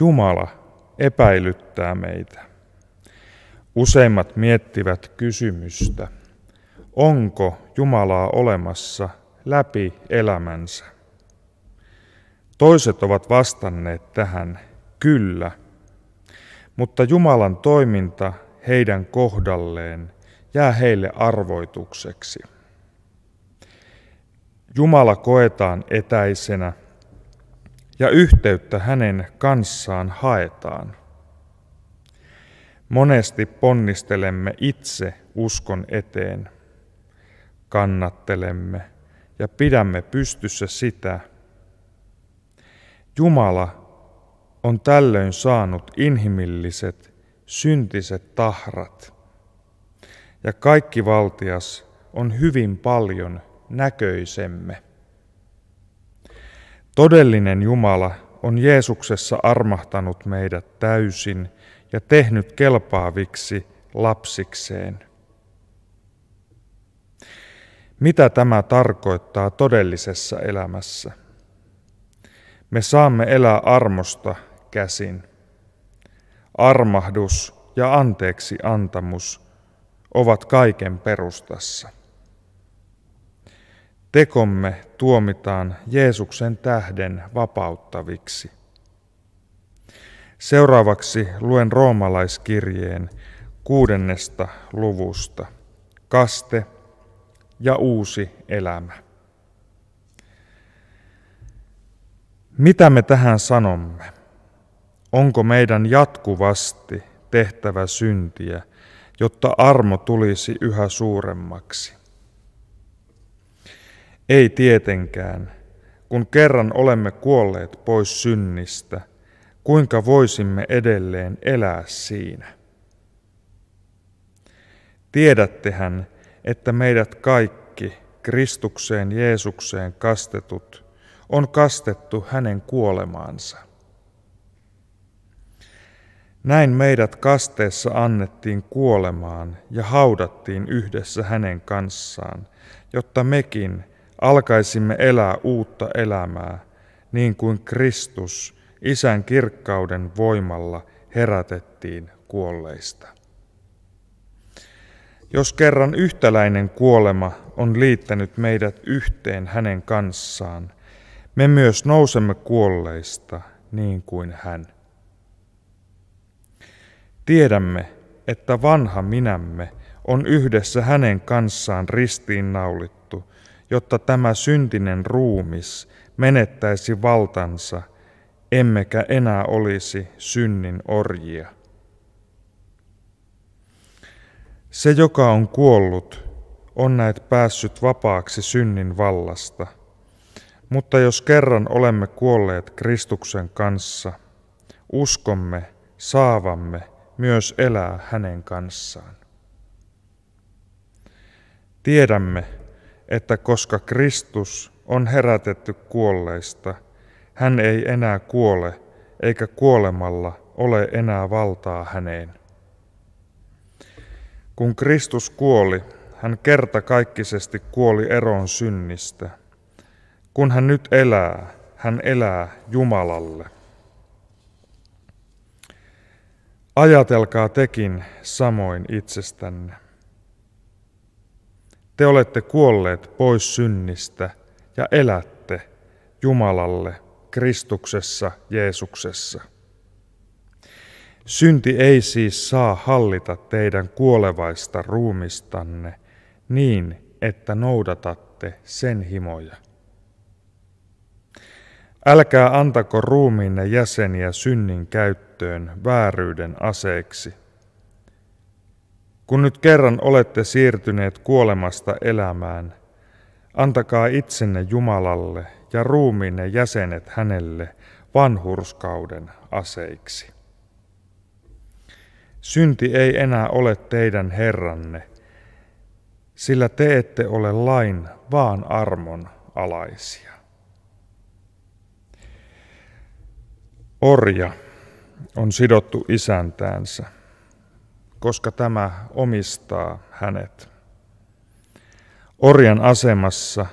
Jumala epäilyttää meitä. Useimmat miettivät kysymystä, onko Jumalaa olemassa läpi elämänsä. Toiset ovat vastanneet tähän kyllä, mutta Jumalan toiminta heidän kohdalleen jää heille arvoitukseksi. Jumala koetaan etäisenä ja yhteyttä hänen kanssaan haetaan. Monesti ponnistelemme itse uskon eteen, kannattelemme ja pidämme pystyssä sitä. Jumala on tällöin saanut inhimilliset, syntiset tahrat, ja kaikki valtias on hyvin paljon näköisemme. Todellinen Jumala on Jeesuksessa armahtanut meidät täysin ja tehnyt kelpaaviksi lapsikseen. Mitä tämä tarkoittaa todellisessa elämässä? Me saamme elää armosta käsin. Armahdus ja anteeksi antamus ovat kaiken perustassa. Tekomme tuomitaan Jeesuksen tähden vapauttaviksi. Seuraavaksi luen roomalaiskirjeen kuudennesta luvusta. Kaste ja uusi elämä. Mitä me tähän sanomme? Onko meidän jatkuvasti tehtävä syntiä, jotta armo tulisi yhä suuremmaksi? Ei tietenkään, kun kerran olemme kuolleet pois synnistä, kuinka voisimme edelleen elää siinä? Tiedättehän, että meidät kaikki Kristukseen Jeesukseen kastetut on kastettu hänen kuolemaansa. Näin meidät kasteessa annettiin kuolemaan ja haudattiin yhdessä hänen kanssaan, jotta mekin alkaisimme elää uutta elämää, niin kuin Kristus Isän kirkkauden voimalla herätettiin kuolleista. Jos kerran yhtäläinen kuolema on liittänyt meidät yhteen hänen kanssaan, me myös nousemme kuolleista niin kuin hän. Tiedämme, että vanha minämme on yhdessä hänen kanssaan ristiinnaulittu, jotta tämä syntinen ruumis menettäisi valtansa, emmekä enää olisi synnin orjia. Se, joka on kuollut, on näet päässyt vapaaksi synnin vallasta. Mutta jos kerran olemme kuolleet Kristuksen kanssa, uskomme saavamme myös elää hänen kanssaan. Tiedämme, että koska Kristus on herätetty kuolleista, hän ei enää kuole, eikä kuolemalla ole enää valtaa häneen. Kun Kristus kuoli, hän kertakaikkisesti kuoli eroon synnistä. Kun hän nyt elää, hän elää Jumalalle. Ajatelkaa tekin samoin itsestänne. Te olette kuolleet pois synnistä ja elätte Jumalalle Kristuksessa Jeesuksessa. Synti ei siis saa hallita teidän kuolevaista ruumistanne niin, että noudatatte sen himoja. Älkää antako ruumiinne jäseniä synnin käyttöön vääryyden aseeksi. Kun nyt kerran olette siirtyneet kuolemasta elämään, antakaa itsenne Jumalalle ja ruumiinne jäsenet hänelle vanhurskauden aseiksi. Synti ei enää ole teidän Herranne, sillä te ette ole lain, vaan armon alaisia. Orja on sidottu isäntäänsä, koska tämä omistaa hänet. Orjan asemassa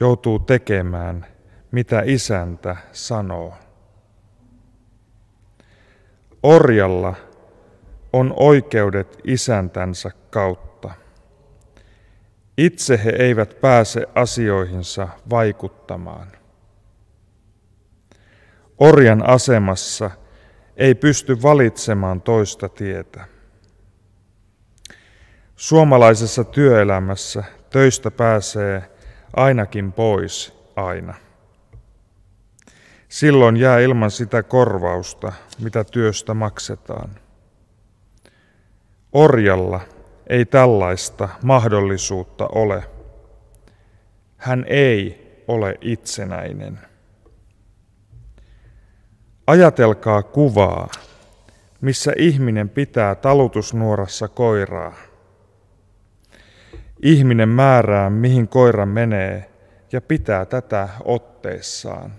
joutuu tekemään, mitä isäntä sanoo. Orjalla on oikeudet isäntänsä kautta. Itse he eivät pääse asioihinsa vaikuttamaan. Orjan asemassa ei pysty valitsemaan toista tietä. Suomalaisessa työelämässä töistä pääsee ainakin pois aina. Silloin jää ilman sitä korvausta, mitä työstä maksetaan. Orjalla ei tällaista mahdollisuutta ole. Hän ei ole itsenäinen. Ajatelkaa kuvaa, missä ihminen pitää talutusnuorassa koiraa. Ihminen määrää, mihin koira menee, ja pitää tätä otteessaan.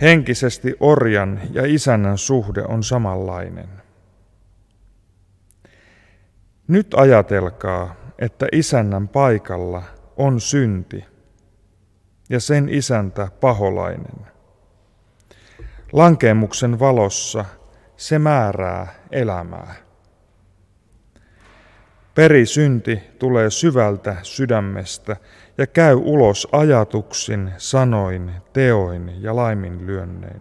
Henkisesti orjan ja isännän suhde on samanlainen. Nyt ajatelkaa, että isännän paikalla on synti ja sen isäntä paholainen. Lankemuksen valossa se määrää elämää. Perisynti tulee syvältä sydämestä ja käy ulos ajatuksin, sanoin, teoin ja laiminlyönnein.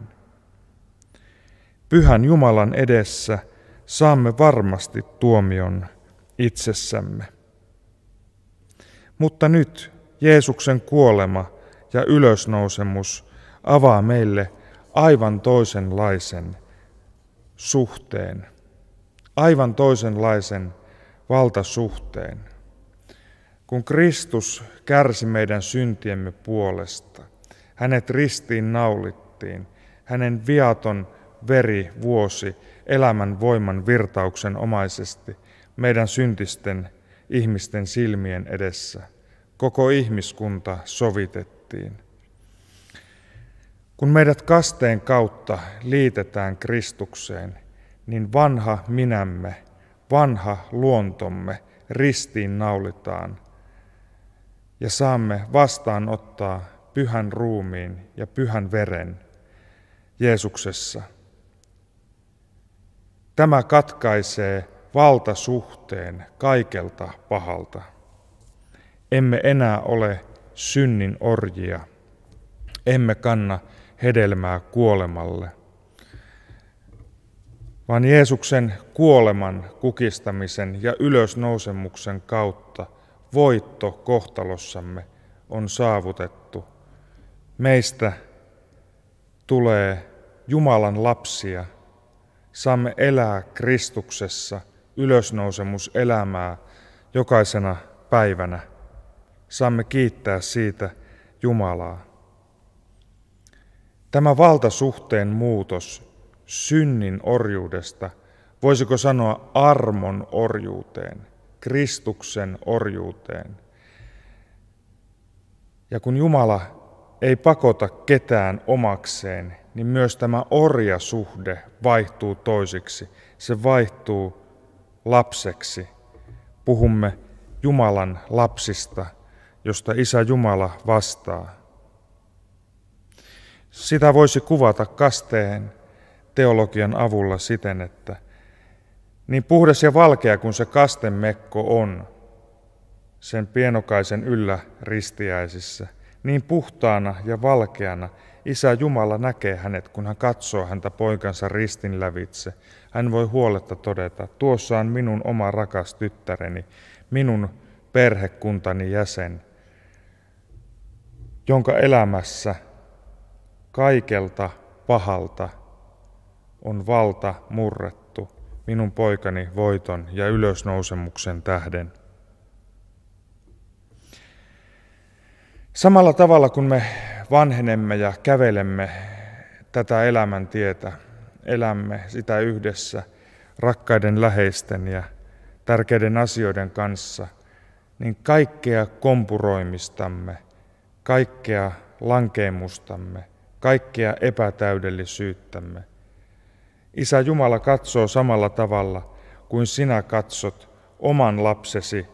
Pyhän Jumalan edessä saamme varmasti tuomion itsessämme. Mutta nyt Jeesuksen kuolema ja ylösnousemus avaa meille aivan toisenlaisen suhteen, aivan toisenlaisen valtasuhteen. Kun Kristus kärsi meidän syntiemme puolesta, hänet ristiin naulittiin, hänen viaton veri vuosi elämän voiman virtauksen omaisesti meidän syntisten ihmisten silmien edessä. Koko ihmiskunta sovitettiin. Kun meidät kasteen kautta liitetään Kristukseen, niin vanha minämme, vanha luontomme ristiin naulitaan ja saamme vastaanottaa pyhän ruumiin ja pyhän veren Jeesuksessa. Tämä katkaisee valtasuhteen kaikelta pahalta. Emme enää ole synnin orjia, emme kanna hedelmää kuolemalle, vaan Jeesuksen kuoleman kukistamisen ja ylösnousemuksen kautta voitto kohtalossamme on saavutettu. Meistä tulee Jumalan lapsia. Saamme elää Kristuksessa ylösnousemuselämää jokaisena päivänä. Saamme kiittää siitä Jumalaa. Tämä valtasuhteen muutos synnin orjuudesta, voisiko sanoa armon orjuuteen, Kristuksen orjuuteen. Ja kun Jumala ei pakota ketään omakseen, niin myös tämä orjasuhde vaihtuu toisiksi. Se vaihtuu lapseksi. Puhumme Jumalan lapsista, josta Isä Jumala vastaa. Sitä voisi kuvata kasteen teologian avulla siten, että niin puhdas ja valkea kuin se kastemekko on sen pienokaisen yllä ristiäisissä, niin puhtaana ja valkeana Isä Jumala näkee hänet, kun hän katsoo häntä poikansa ristin lävitse. Hän voi huoletta todeta, tuossa on minun oma rakas tyttäreni, minun perhekuntani jäsen, jonka elämässä kaikelta pahalta on valta murrettu minun poikani voiton ja ylösnousemuksen tähden. Samalla tavalla kun me vanhenemme ja kävelemme tätä elämäntietä, elämme sitä yhdessä rakkaiden läheisten ja tärkeiden asioiden kanssa, niin kaikkea kompuroimistamme, kaikkea lankeemustamme, kaikkea epätäydellisyyttämme. Isä Jumala katsoo samalla tavalla kuin sinä katsot oman lapsesi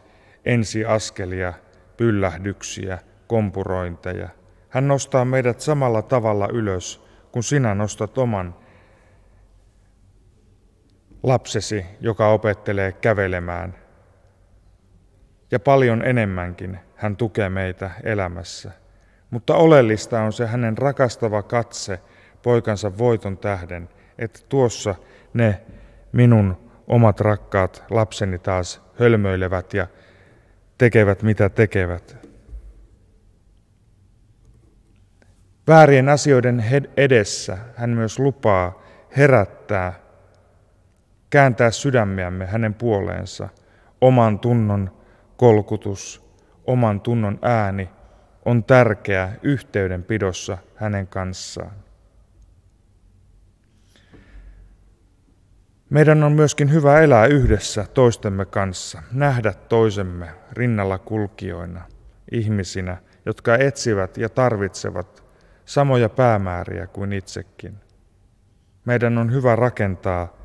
ensiaskelia, pyllähdyksiä, kompurointeja. Hän nostaa meidät samalla tavalla ylös, kun sinä nostat oman lapsesi, joka opettelee kävelemään. Ja paljon enemmänkin hän tukee meitä elämässä. Mutta oleellista on se hänen rakastava katse poikansa voiton tähden, että tuossa ne minun omat rakkaat lapseni taas hölmöilevät ja tekevät mitä tekevät. Väärien asioiden edessä hän myös lupaa herättää, kääntää sydämiämme hänen puoleensa. Oman tunnon kolkutus, oman tunnon ääni on tärkeä yhteydenpidossa hänen kanssaan. Meidän on myöskin hyvä elää yhdessä toistemme kanssa, nähdä toisemme rinnalla kulkijoina, ihmisinä, jotka etsivät ja tarvitsevat samoja päämääriä kuin itsekin. Meidän on hyvä rakentaa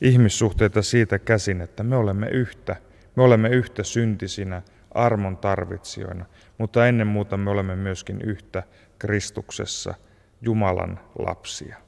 ihmissuhteita siitä käsin, että me olemme yhtä. Me olemme yhtä syntisinä, armon tarvitsijoina, mutta ennen muuta me olemme myöskin yhtä Kristuksessa Jumalan lapsia.